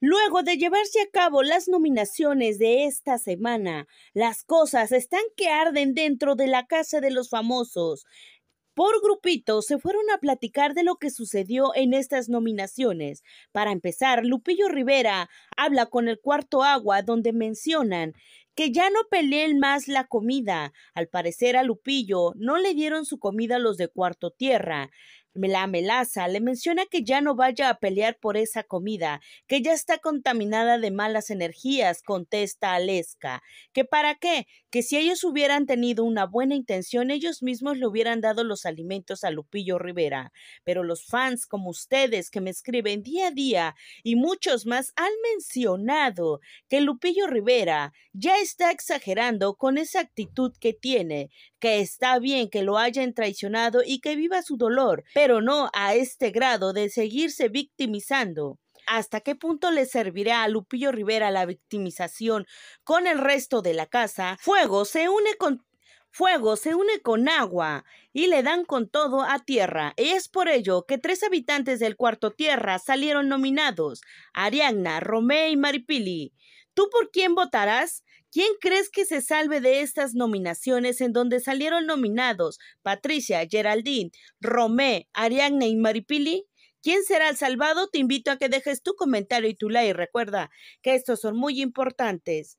Luego de llevarse a cabo las nominaciones de esta semana, las cosas están que arden dentro de la casa de los famosos. Por grupitos se fueron a platicar de lo que sucedió en estas nominaciones. Para empezar, Lupillo Rivera habla con el cuarto agua donde mencionan que ya no peleen más la comida. Al parecer a Lupillo no le dieron su comida a los de cuarto tierra. La melaza le menciona que ya no vaya a pelear por esa comida, que ya está contaminada de malas energías, contesta Aleska. ¿Que para qué? Que si ellos hubieran tenido una buena intención, ellos mismos le hubieran dado los alimentos a Lupillo Rivera. Pero los fans como ustedes que me escriben día a día y muchos más han mencionado que Lupillo Rivera ya está exagerando con esa actitud que tiene, que está bien que lo hayan traicionado y que viva su dolor, pero no a este grado de seguirse victimizando. ¿Hasta qué punto le servirá a Lupillo Rivera la victimización con el resto de la casa? Fuego se une con Fuego se une con agua y le dan con todo a tierra. Es por ello que tres habitantes del cuarto tierra salieron nominados: Arianna, Romé y Maripili. ¿Tú por quién votarás? ¿Quién crees que se salve de estas nominaciones en donde salieron nominados Patricia, Geraldine, Romé, Ariadne y Maripili? ¿Quién será el salvado? Te invito a que dejes tu comentario y tu like. Recuerda que estos son muy importantes.